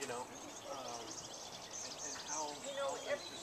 you know, um, and, and how, You know, how every